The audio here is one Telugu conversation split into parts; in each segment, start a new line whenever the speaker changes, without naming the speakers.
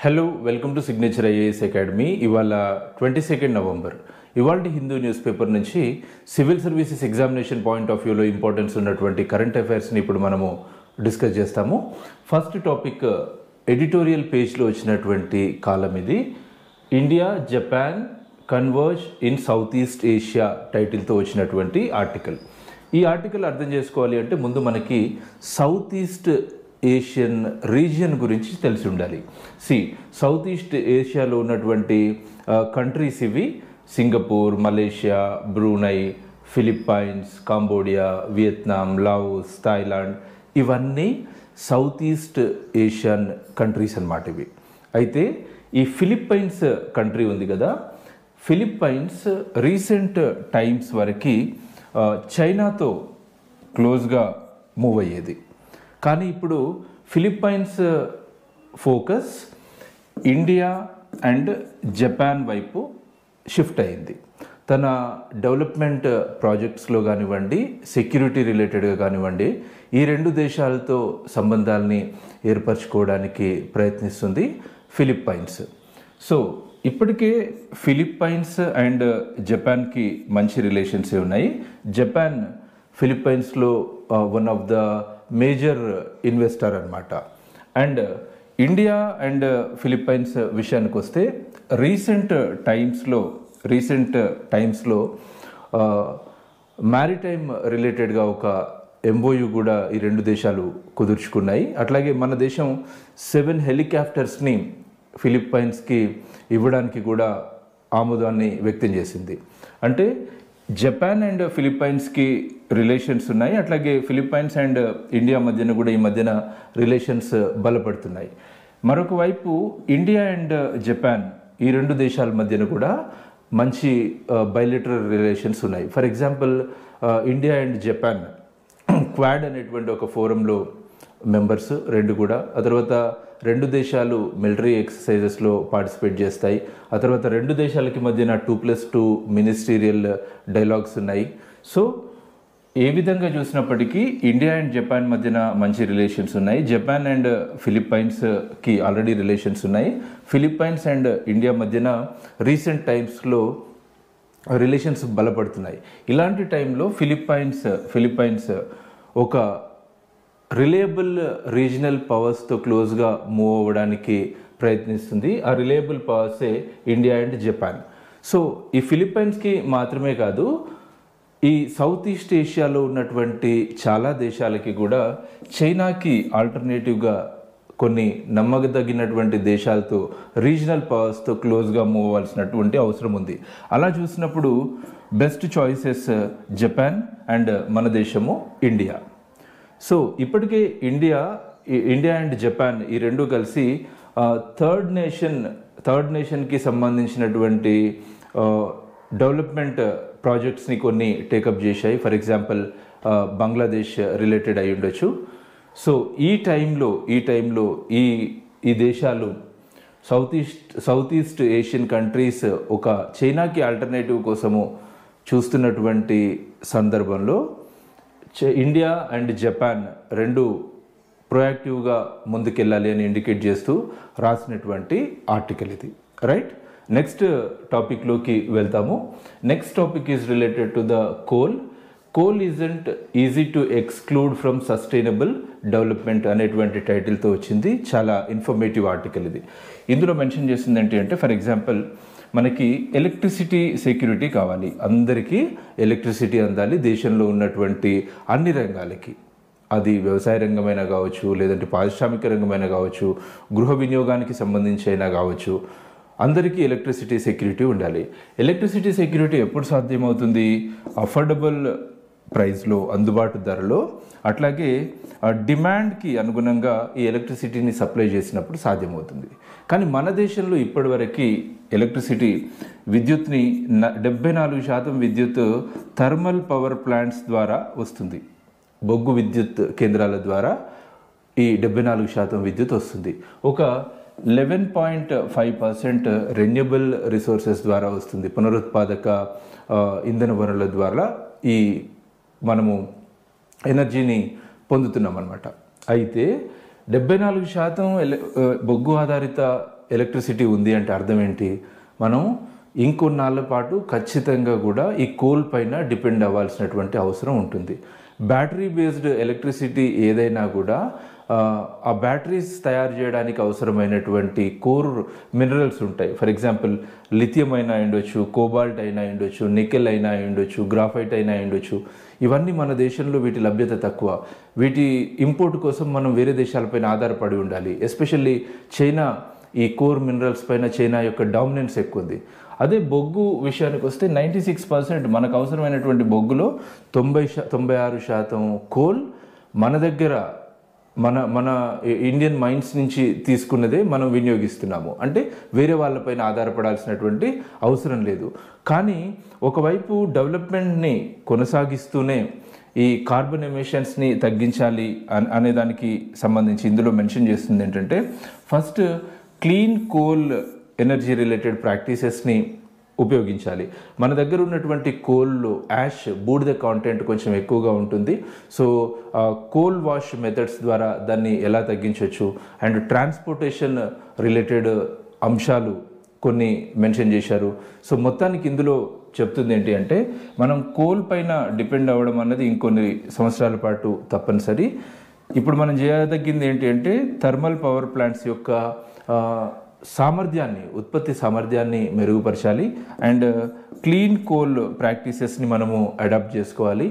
Hello welcome to signature IAS academy ఇవాళ ట్వంటీ సెకండ్ నవంబర్ ఇవాళ హిందూ న్యూస్ పేపర్ నుంచి civil services examination point of వ్యూలో ఇంపార్టెన్స్ ఉన్నటువంటి కరెంట్ అఫైర్స్ని ఇప్పుడు మనము డిస్కస్ చేస్తాము. ఫస్ట్ టాపిక్ ఎడిటోరియల్ పేజ్లో వచ్చినటువంటి కాలం ఇది. India Japan converge in South East Asia టైటిల్తో వచ్చినటువంటి ఆర్టికల్ ఈ ఆర్టికల్ అర్థం చేసుకోవాలి అంటే ముందు మనకి సౌత్ ఈస్ట్ ఏషియన్ రీజియన్ గురించి తెలిసి ఉండాలి. సి సౌత్ ఈస్ట్ ఏషియాలో ఉన్నటువంటి కంట్రీస్ ఇవి Singapore Malaysia Brunei Philippines Cambodia Vietnam Laos Thailand ఇవన్నీ సౌత్ ఈస్ట్ ఏషియన్ కంట్రీస్ అనమాట ఇవి. అయితే ఈ ఫిలిప్పైన్స్ కంట్రీ ఉంది కదా. ఫిలిప్పైన్స్ రీసెంట్ టైమ్స్ వరకు చైనాతో క్లోజ్గా మూవ్ అయ్యేది. కానీ ఇప్పుడు Philippines focus India and Japan వైపు షిఫ్ట్ అయింది తన డెవలప్మెంట్ ప్రాజెక్ట్స్లో కానివ్వండి సెక్యూరిటీ రిలేటెడ్గా కానివ్వండి ఈ రెండు దేశాలతో సంబంధాలని ఏర్పరచుకోవడానికి ప్రయత్నిస్తుంది ఫిలిప్పైన్స్. సో ఇప్పటికే ఫిలిప్పైన్స్ అండ్ జపాన్కి మంచి రిలేషన్స్ ఉన్నాయి. Japan ఫిలిప్పైన్స్లో one of the major investor అనమాట అండ్ ఇండియా అండ్ ఫిలిప్పైన్స్ విషయానికి వస్తే రీసెంట్ టైమ్స్లో రీసెంట్ టైమ్స్లో మ్యారిటైమ్ రిలేటెడ్గా ఒక ఎంబోయు కూడా ఈ రెండు దేశాలు కుదుర్చుకున్నాయి. అట్లాగే మన దేశం సెవెన్ హెలికాప్టర్స్ని ఫిలిప్పైన్స్కి ఇవ్వడానికి కూడా ఆమోదాన్ని వ్యక్తం చేసింది. అంటే జపాన్ అండ్ ఫిలిప్పైన్స్కి రిలేషన్స్ ఉన్నాయి అట్లాగే ఫిలిప్పైన్స్ అండ్ ఇండియా మధ్యన కూడా ఈ మధ్యన రిలేషన్స్ బలపడుతున్నాయి. మరొక వైపు ఇండియా అండ్ జపాన్ ఈ రెండు దేశాల మధ్యన కూడా మంచి బయలిటరల్ రిలేషన్స్ ఉన్నాయి. For example India and Japan quad అనేటువంటి ఒక ఫోరంలో మెంబర్స్ రెండు కూడా. ఆ తర్వాత రెండు దేశాలు మిలిటరీ ఎక్సర్సైజెస్లో పార్టిసిపేట్ చేస్తాయి. ఆ తర్వాత రెండు దేశాలకి మధ్యన two plus two ministerial dialogues ఉన్నాయి. సో ఏ విధంగా చూసినప్పటికీ ఇండియా అండ్ జపాన్ మధ్యన మంచి రిలేషన్స్ ఉన్నాయి. జపాన్ అండ్ ఫిలిప్పైన్స్కి ఆల్రెడీ రిలేషన్స్ ఉన్నాయి. ఫిలిప్పైన్స్ అండ్ ఇండియా మధ్యన రీసెంట్ టైమ్స్లో రిలేషన్స్ బలపడుతున్నాయి. ఇలాంటి టైంలో ఫిలిప్పైన్స్ ఫిలిప్పైన్స్ ఒక రిలయబుల్ రీజనల్ పవర్స్తో క్లోజ్గా మూవ్ అవ్వడానికి ప్రయత్నిస్తుంది. ఆ రిలయబుల్ పవర్సే ఇండియా అండ్ జపాన్. సో ఈ ఫిలిప్పైన్స్కి మాత్రమే కాదు ఈ సౌత్ ఈస్ట్ ఏషియాలో ఉన్నటువంటి చాలా దేశాలకి కూడా చైనాకి ఆల్టర్నేటివ్గా కొన్ని నమ్మకదగినటువంటి దేశాలతో రీజనల్ పవర్స్తో క్లోజ్గా మూవ్ అవ్వాల్సినటువంటి అవసరం ఉంది. అలా చూసినప్పుడు బెస్ట్ చాయిసెస్ జపాన్ అండ్ మన దేశము ఇండియా. సో ఇప్పటికే ఇండియా ఈ- ఇండియా అండ్ జపాన్ ఈ రెండు కలిసి థర్డ్ నేషన్ థర్డ్ నేషన్కి సంబంధించినటువంటి డెవలప్మెంట్ ప్రాజెక్ట్స్ని కొన్ని టేకప్ చేశాయి. ఫర్ ఎగ్జాంపుల్ బంగ్లాదేశ్ రిలేటెడ్ అయి ఉండొచ్చు. సో ఈ టైంలో ఈ టైంలో ఈ ఈ దేశాలు South East South East Asian countries ఒక చైనాకి ఆల్టర్నేటివ్ కోసము చూస్తున్నటువంటి సందర్భంలో ఇండియా అండ్ జపాన్ రెండు ప్రొయాక్టివ్గా ముందుకెళ్ళాలి అని ఇండికేట్ చేస్తూ రాసినటువంటి ఆర్టికల్ ఇది. రైట్? నెక్స్ట్ టాపిక్లోకి వెళ్తాము. Next topic is related to the coal. Coal isn't easy to exclude from sustainable development అనేటువంటి టైటిల్తో వచ్చింది. చాలా ఇన్ఫర్మేటివ్ ఆర్టికల్ ఇది. ఇందులో మెన్షన్ చేసింది ఏంటి అంటే ఫర్ ఎగ్జాంపుల్ మనకి ఎలక్ట్రిసిటీ సెక్యూరిటీ కావాలి. అందరికీ ఎలక్ట్రిసిటీ అందాలి. దేశంలో ఉన్నటువంటి అన్ని రంగాలకి. అది వ్యవసాయ రంగమైనా కావచ్చు లేదంటే పారిశ్రామిక రంగమైనా కావచ్చు గృహ వినియోగానికి సంబంధించి అయినా కావచ్చు అందరికీ ఎలక్ట్రిసిటీ సెక్యూరిటీ ఉండాలి. ఎలక్ట్రిసిటీ సెక్యూరిటీ ఎప్పుడు సాధ్యమవుతుంది? అఫోర్డబుల్ ప్రైస్లో అందుబాటు ధరలో. అట్లాగే డిమాండ్కి అనుగుణంగా ఈ ఎలక్ట్రిసిటీని సప్లై చేసినప్పుడు సాధ్యమవుతుంది. కానీ మన దేశంలో ఇప్పటివరకు ఎలక్ట్రిసిటీ విద్యుత్ని డెబ్బై నాలుగు శాతం విద్యుత్ థర్మల్ పవర్ ప్లాంట్స్ ద్వారా వస్తుంది. బొగ్గు విద్యుత్ కేంద్రాల ద్వారా ఈ డెబ్బై నాలుగు శాతం విద్యుత్ వస్తుంది. ఒక eleven point five percent renewable resources ద్వారా వస్తుంది. పునరుత్పాదక ఇంధన వనరుల ద్వారా ఈ మనము ఎనర్జీని పొందుతున్నాం అనమాట అయితే డెబ్బై నాలుగు శాతం ఎల- బొగ్గు ఆధారిత ఎలక్ట్రిసిటీ ఉంది అంటే అర్థం ఏంటి? మనం ఇంకొన్నాళ్ళ పాటు ఖచ్చితంగా కూడా ఈ కోల్ పైన డిపెండ్ అవ్వాల్సినటువంటి అవసరం ఉంటుంది. బ్యాటరీ బేస్డ్ ఎలక్ట్రిసిటీ ఏదైనా కూడా ఆ, బ్యాటరీస్ తయారు చేయడానికి అవసరమైనటువంటి కోర్ మినరల్స్ ఉంటాయి. ఫర్ ఎగ్జాంపుల్ లిథియం అయినా ఉండొచ్చు కోబాల్ట్ అయినా ఉండొచ్చు నికెల్ అయినా ఉండొచ్చు గ్రాఫైట్ అయినా ఉండొచ్చు ఇవన్నీ మన దేశంలో వీటి లభ్యత తక్కువ. వీటి ఇంపోర్ట్ కోసం మనం వేరే దేశాలపైన ఆధారపడి ఉండాలి. ఎస్పెషల్లీ చైనా ఈ కోర్ మినరల్స్ పైన చైనా యొక్క డామినెన్స్ ఎక్కువ ఉంది అదే బొగ్గు విషయానికి వస్తే నైంటీ సిక్స్ పర్సెంట్ మనకు అవసరమైనటువంటి బొగ్గులో తొంభై శా తొంభై ఆరు శాతం కోల్ మన దగ్గర మన మన ఇండియన్ మైండ్స్ నుంచి తీసుకున్నదే మనం వినియోగిస్తున్నాము. అంటే వేరే వాళ్ళపైన ఆధారపడాల్సినటువంటి అవసరం లేదు. కానీ ఒకవైపు డెవలప్మెంట్ని కొనసాగిస్తూనే ఈ కార్బన్ ఎమిషన్స్ని తగ్గించాలి అని అనే దానికి సంబంధించి ఇందులో మెన్షన్ చేస్తుంది ఏంటంటే first clean coal energy related ప్రాక్టీసెస్ని ఉపయోగించాలి. మన దగ్గర ఉన్నటువంటి కోల్లో యాష్ బూడిద కాంటెంట్ కొంచెం ఎక్కువగా ఉంటుంది. సో కోల్ వాష్ మెథడ్స్ ద్వారా దాన్ని ఎలా తగ్గించవచ్చు అండ్ ట్రాన్స్పోర్టేషన్ రిలేటెడ్ అంశాలు కొన్ని మెన్షన్ చేశారు. సో మొత్తానికి ఇందులో చెప్తుంది ఏంటి అంటే మనం కోల్ పైన డిపెండ్ అవ్వడం అన్నది ఇంకొన్ని సంవత్సరాల పాటు తప్పనిసరి. ఇప్పుడు మనం చేయదగ్గింది ఏంటి అంటే థర్మల్ పవర్ ప్లాంట్స్ యొక్క సామర్థ్యాన్ని ఉత్పత్తి సామర్థ్యాన్ని మెరుగుపరచాలి అండ్ క్లీన్ కోల్ ప్రాక్టీసెస్ని మనము అడాప్ట్ చేసుకోవాలి.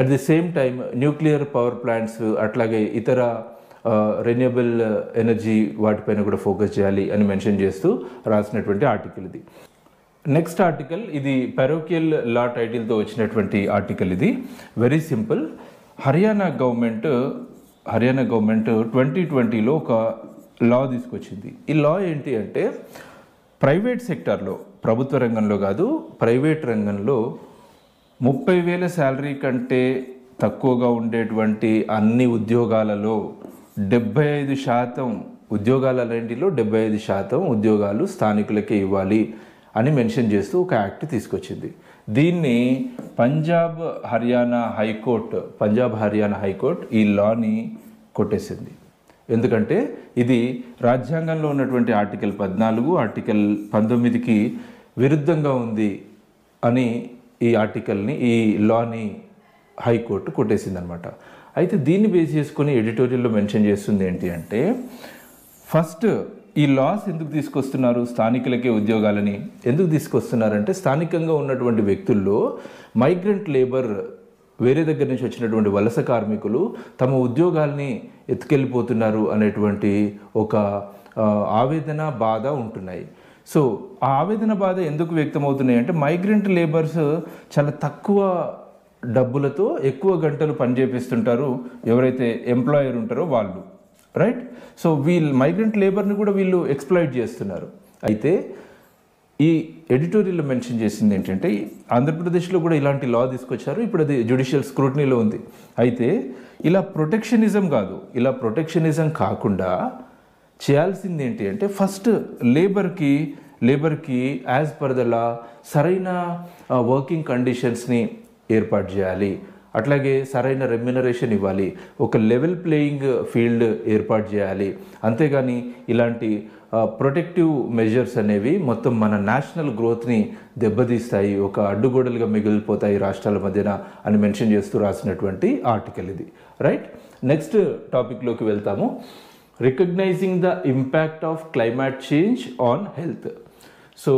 At the same time nuclear power plants అట్లాగే ఇతర రెన్యూబుల్ ఎనర్జీ వాటిపైన కూడా ఫోకస్ చేయాలి అని మెన్షన్ చేస్తూ రాసినటువంటి ఆర్టికల్ ఇది. నెక్స్ట్ ఆర్టికల్ ఇది పెరోకియల్ లా టైటిల్తో వచ్చినటువంటి ఆర్టికల్ ఇది. Very simple Haryana government Haryana government twenty ట్వంటీలో ఒక లా తీసుకొచ్చింది. ఈ లా ఏంటి అంటే ప్రైవేట్ సెక్టార్లో ప్రభుత్వ రంగంలో కాదు ప్రైవేట్ రంగంలో ముప్పై వేల శాలరీ కంటే తక్కువగా ఉండేటువంటి అన్ని ఉద్యోగాలలో డెబ్బై ఐదు శాతం ఉద్యోగాలన్నింటిలో డెబ్బై ఐదు శాతం ఉద్యోగాలు స్థానికులకే ఇవ్వాలి అని మెన్షన్ చేస్తూ ఒక యాక్ట్ తీసుకొచ్చింది. దీన్ని Punjab Haryana high court Punjab Haryana high court ఈ లాని కొట్టేసింది. ఎందుకంటే ఇది రాజ్యాంగంలో ఉన్నటువంటి ఆర్టికల్ పద్నాలుగు ఆర్టికల్ పంతొమ్మిదికి విరుద్ధంగా ఉంది అని ఈ ఆర్టికల్ని ఈ లాని హైకోర్టు కొట్టేసిందనమాట. అయితే దీన్ని బేస్ చేసుకొని ఎడిటోరియల్లో మెన్షన్ చేస్తుంది ఏంటి అంటే ఫస్ట్ ఈ లాస్ ఎందుకు తీసుకొస్తున్నారు స్థానికులకే ఉద్యోగాలని? ఎందుకు తీసుకొస్తున్నారంటే స్థానికంగా ఉన్నటువంటి వ్యక్తుల్లో మైగ్రెంట్ లేబర్ వేరే దగ్గర నుంచి వచ్చినటువంటి వలస కార్మికులు తమ ఉద్యోగాల్ని ఎత్తుకెళ్ళిపోతున్నారు అనేటువంటి ఒక ఆవేదన బాధ ఉంటున్నాయి. సో ఆ ఆవేదన బాధ ఎందుకు వ్యక్తమవుతున్నాయి అంటే మైగ్రెంట్ లేబర్స్ చాలా తక్కువ డబ్బులతో ఎక్కువ గంటలు పనిచేపిస్తుంటారు ఎవరైతే ఎంప్లాయర్ ఉంటారో వాళ్ళు. రైట్? సో వీళ్ళు మైగ్రెంట్ లేబర్ని కూడా వీళ్ళు ఎక్స్ప్లాయిట్ చేస్తున్నారు. అయితే ఈ ఎడిటోరియల్లో మెన్షన్ చేసింది ఏంటంటే ఆంధ్రప్రదేశ్లో కూడా ఇలాంటి లా తీసుకొచ్చారు. ఇప్పుడు అది జ్యుడిషియల్ స్క్రూటనీలో ఉంది. అయితే ఇలా ప్రొటెక్షనిజం కాదు. ఇలా ప్రొటెక్షనిజం కాకుండా చేయాల్సింది ఏంటి అంటే ఫస్ట్ లేబర్కి లేబర్కి యాజ్ పర్ ద లా సరైన వర్కింగ్ కండిషన్స్ని ఏర్పాటు చేయాలి. అట్లాగే సరైన రెమ్యునరేషన్ ఇవ్వాలి. ఒక లెవెల్ ప్లేయింగ్ ఫీల్డ్ ఏర్పాటు చేయాలి. అంతేగాని ఇలాంటి ప్రొటెక్టివ్ మెజర్స్ అనేవి మొత్తం మన నేషనల్ గ్రోత్ని దెబ్బతీస్తాయి. ఒక అడ్డుగోడలుగా మిగిలిపోతాయి రాష్ట్రాల మధ్యన అని మెన్షన్ చేస్తూ రాసినటువంటి ఆర్టికల్ ఇది. రైట్ నెక్స్ట్ టాపిక్లోకి వెళ్తాము. Recognizing the impact of climate change on health so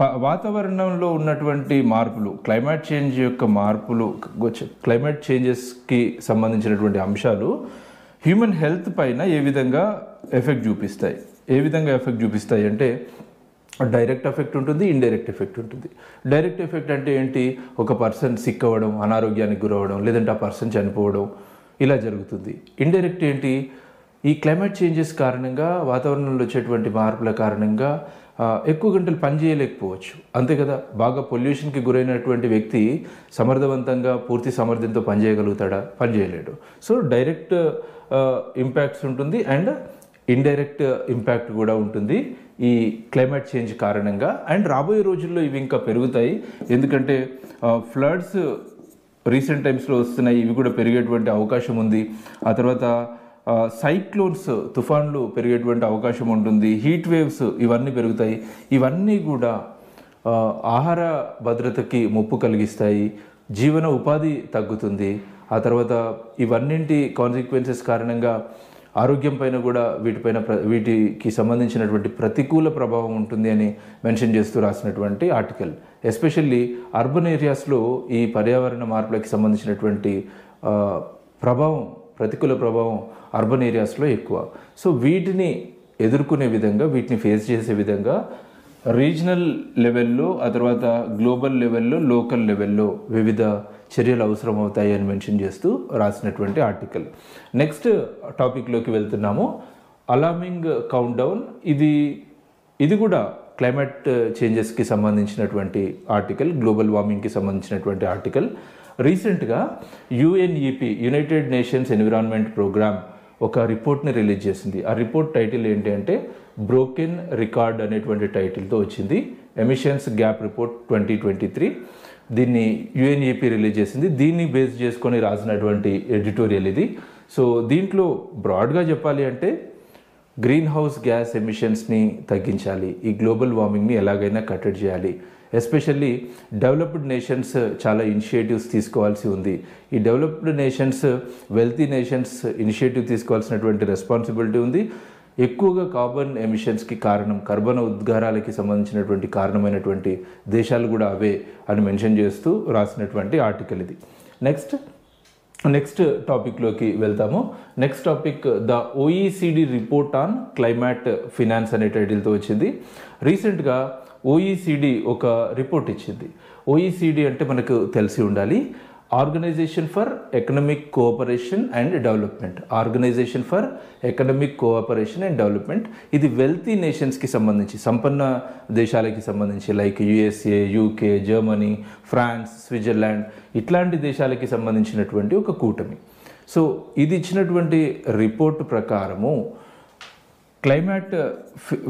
వాతావరణంలో ఉన్నటువంటి మార్పులు క్లైమేట్ చేంజ్ యొక్క మార్పులు క్లైమేట్ చేంజెస్కి సంబంధించినటువంటి అంశాలు హ్యూమన్ హెల్త్ పైన ఏ విధంగా ఎఫెక్ట్ చూపిస్తాయి? ఏ విధంగా ఎఫెక్ట్ చూపిస్తాయి అంటే డైరెక్ట్ ఎఫెక్ట్ ఉంటుంది ఇండైరెక్ట్ ఎఫెక్ట్ ఉంటుంది. డైరెక్ట్ ఎఫెక్ట్ అంటే ఏంటి? ఒక పర్సన్ సిక్ అవ్వడం అనారోగ్యానికి గురవడం లేదంటే ఆ పర్సన్ చనిపోవడం ఇలా జరుగుతుంది. ఇండైరెక్ట్ ఏంటి? ఈ క్లైమేట్ చేంజెస్ కారణంగా వాతావరణంలో వచ్చేటువంటి మార్పుల కారణంగా ఎక్కువ గంటలు పని చేయలేకపోవచ్చు. అంతే కదా బాగా పొల్యూషన్కి గురైనటువంటి వ్యక్తి సమర్థవంతంగా పూర్తి సమర్థంతో పని చేయగలుగుతాడా? పని చేయలేడు. సో డైరెక్ట్ ఇంపాక్ట్స్ ఉంటుంది అండ్ ఇండైరెక్ట్ ఇంపాక్ట్ కూడా ఉంటుంది ఈ క్లైమేట్ చేంజ్ కారణంగా. అండ్ రాబోయే రోజుల్లో ఇవి ఇంకా పెరుగుతాయి. ఎందుకంటే ఫ్లడ్స్ రీసెంట్ టైమ్స్లో వస్తున్నాయి. ఇవి కూడా పెరిగేటువంటి అవకాశం ఉంది. ఆ తర్వాత సైక్లోన్స్ తుఫాన్లు పెరిగేటువంటి అవకాశం ఉంటుంది హీట్ వేవ్స్ ఇవన్నీ పెరుగుతాయి. ఇవన్నీ కూడా ఆహార భద్రతకి ముప్పు కలిగిస్తాయి జీవన ఉపాధి తగ్గుతుంది. ఆ తర్వాత ఇవన్నింటి కాన్సిక్వెన్సెస్ కారణంగా ఆరోగ్యం పైన కూడా వీటిపైన ప్ర వీటికి సంబంధించినటువంటి ప్రతికూల ప్రభావం ఉంటుంది అని మెన్షన్ చేస్తూ రాసినటువంటి ఆర్టికల్. ఎస్పెషల్లీ అర్బన్ ఏరియాస్లో ఈ పర్యావరణ మార్పులకి సంబంధించినటువంటి ప్రభావం ప్రతికూల ప్రభావం అర్బన్ ఏరియాస్లో ఎక్కువ. సో వీటిని ఎదుర్కొనే విధంగా వీటిని ఫేస్ చేసే విధంగా రీజనల్ లెవెల్లో ఆ తర్వాత గ్లోబల్ లెవెల్లో లోకల్ లెవెల్లో వివిధ చర్యలు అవసరం అవుతాయి అని మెన్షన్ చేస్తూ రాసినటువంటి ఆర్టికల్. నెక్స్ట్ టాపిక్లోకి వెళ్తున్నాము. అలామింగ్ కౌంట్ డౌన్ ఇది ఇది కూడా క్లైమేట్ చేంజెస్కి సంబంధించినటువంటి ఆర్టికల్ గ్లోబల్ వార్మింగ్కి సంబంధించినటువంటి ఆర్టికల్. రీసెంట్గా UNEP United Nations Environment Programme ఒక రిపోర్ట్ని రిలీజ్ చేసింది. ఆ రిపోర్ట్ టైటిల్ ఏంటి అంటే బ్రోకెన్ రికార్డ్ అనేటువంటి టైటిల్తో వచ్చింది. Emissions gap report twenty twenty three. దీన్ని యుఎన్ఈపి రిలీజ్ చేసింది. దీన్ని బేస్ చేసుకొని రాసినటువంటి ఎడిటోరియల్ ఇది. సో దీంట్లో బ్రాడ్గా చెప్పాలి అంటే గ్రీన్ హౌస్ గ్యాస్ ఎమిషన్స్ని తగ్గించాలి. ఈ గ్లోబల్ వార్మింగ్ని ఎలాగైనా కట్టడి చేయాలి. ఎస్పెషల్లీ డెవలప్డ్ నేషన్స్ చాలా ఇనిషియేటివ్స్ తీసుకోవాల్సి ఉంది. ఈ developed nations wealthy nations initiative తీసుకోవాల్సినటువంటి రెస్పాన్సిబిలిటీ ఉంది. ఎక్కువగా కార్బన్ ఎమిషన్స్కి కారణం కర్బన ఉద్గారాలకి సంబంధించినటువంటి కారణమైనటువంటి దేశాలు కూడా అవే అని మెన్షన్ చేస్తూ రాసినటువంటి ఆర్టికల్ ఇది. నెక్స్ట్ నెక్స్ట్ టాపిక్లోకి వెళ్తాము. Next topic the OECD report on climate finance అనే టైటిల్తో వచ్చింది. రీసెంట్గా ఓఈసిడి ఒక రిపోర్ట్ ఇచ్చింది. ఓఈసిడి అంటే మనకు తెలిసి ఉండాలి. Organisation for economic cooperation and development. Organisation for economic cooperation and development. ఇది వెల్తీ నేషన్స్కి సంబంధించి సంపన్న దేశాలకి సంబంధించి like USA UK Germany France Switzerland ఇట్లాంటి దేశాలకి సంబంధించినటువంటి ఒక కూటమి. సో ఇది ఇచ్చినటువంటి రిపోర్ట్ ప్రకారము క్లైమేట్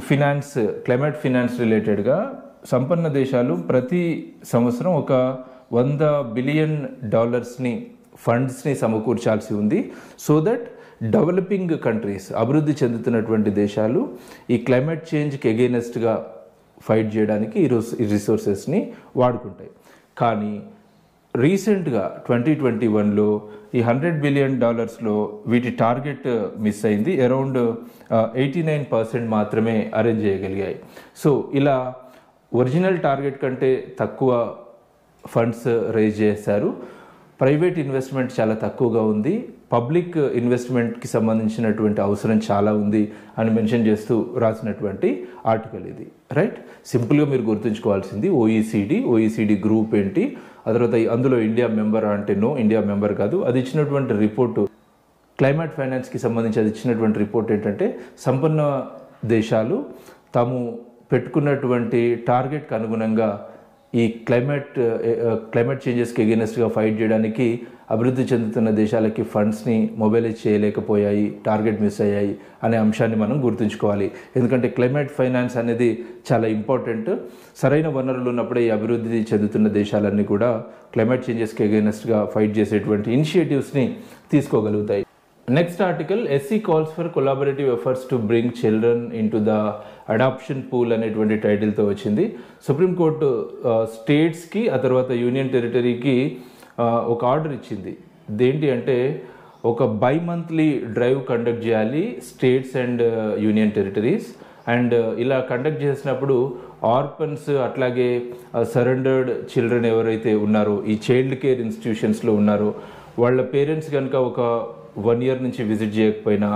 ఫినాన్స్ క్లైమేట్ ఫినాన్స్ రిలేటెడ్గా సంపన్న దేశాలు ప్రతి సంవత్సరం ఒక వంద బిలియన్ డాలర్స్ని ఫండ్స్ని సమకూర్చాల్సి ఉంది. సో దట్ డెవలపింగ్ కంట్రీస్ అభివృద్ధి చెందుతున్నటువంటి దేశాలు ఈ క్లైమేట్ చేంజ్కి ఎగెనెస్ట్గా ఫైట్ చేయడానికి ఈ ఈ రిసోర్సెస్ని వాడుకుంటాయి. కానీ రీసెంట్గా ట్వంటీ ట్వంటీ వన్లో ఈ హండ్రెడ్ బిలియన్ డాలర్స్లో వీటి టార్గెట్ మిస్ అయింది. అరౌండ్ ఎయిటీ నైన్ పర్సెంట్ మాత్రమే అరేంజ్ చేయగలిగాయి. సో ఇలా ఒరిజినల్ టార్గెట్ కంటే తక్కువ ఫండ్స్ రేజ్ చేశారు. ప్రైవేట్ ఇన్వెస్ట్మెంట్ చాలా తక్కువగా ఉంది. పబ్లిక్ ఇన్వెస్ట్మెంట్కి సంబంధించినటువంటి అవసరం చాలా ఉంది అని మెన్షన్ చేస్తూ రాసినటువంటి ఆర్టికల్ ఇది. రైట్ సింపుల్గా మీరు గుర్తుంచుకోవాల్సింది ఓఈసీడీ ఓఈసీడీ గ్రూప్ ఏంటి? ఆ తర్వాత అందులో ఇండియా మెంబర్ అంటే నో ఇండియా మెంబర్ కాదు. అది ఇచ్చినటువంటి రిపోర్టు క్లైమేట్ ఫైనాన్స్కి సంబంధించి అది ఇచ్చినటువంటి రిపోర్ట్ ఏంటంటే సంపన్న దేశాలు తాము పెట్టుకున్నటువంటి టార్గెట్కి అనుగుణంగా ఈ క్లైమేట్ క్లైమేట్ చేంజెస్కి ఎగెనెస్ట్గా ఫైట్ చేయడానికి అభివృద్ధి చెందుతున్న దేశాలకి ఫండ్స్ని మొబైలైజ్ చేయలేకపోయాయి టార్గెట్ మిస్ అయ్యాయి అనే అంశాన్ని మనం గుర్తుంచుకోవాలి. ఎందుకంటే క్లైమేట్ ఫైనాన్స్ అనేది చాలా ఇంపార్టెంట్ సరైన వనరులు ఉన్నప్పుడే ఈ అభివృద్ధి చెందుతున్న దేశాలన్నీ కూడా క్లైమేట్ చేంజెస్కి ఎగెనెస్ట్గా ఫైట్ చేసేటువంటి ఇనిషియేటివ్స్ని తీసుకోగలుగుతాయి. Next article SC calls for collaborative efforts to bring children into the adoption pool అనేటువంటి టైటిల్తో వచ్చింది. సుప్రీంకోర్టు స్టేట్స్కి uh, ఆ తర్వాత యూనియన్ టెరిటరీకి uh, ఒక ఆర్డర్ ఇచ్చింది. దేంటి అంటే ఒక బై మంత్లీ డ్రైవ్ కండక్ట్ చేయాలి states and union territories and ఇలా కండక్ట్ చేసినప్పుడు ఆర్పన్స్ అట్లాగే uh, సరెండర్డ్ చిల్డ్రన్ ఎవరైతే ఉన్నారో ఈ చైల్డ్ కేర్ ఇన్స్టిట్యూషన్స్లో ఉన్నారో వాళ్ళ పేరెంట్స్ కనుక ఒక వన్ ఇయర్ నుంచి విజిట్ చేయకపోయినా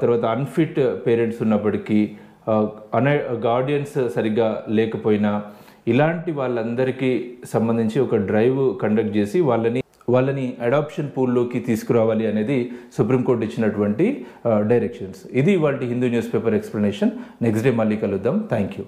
తర్వాత అన్ఫిట్ పేరెంట్స్ ఉన్నప్పటికీ అన గార్డియన్స్ సరిగ్గా లేకపోయినా ఇలాంటి వాళ్ళందరికీ సంబంధించి ఒక డ్రైవ్ కండక్ట్ చేసి వాళ్ళని వాళ్ళని అడాప్షన్ పూల్లోకి తీసుకురావాలి అనేది సుప్రీంకోర్టు ఇచ్చినటువంటి డైరెక్షన్స్ ఇది వాళ్ళ Hindu news paper explanation next day మళ్ళీ కలుద్దాం. Thank you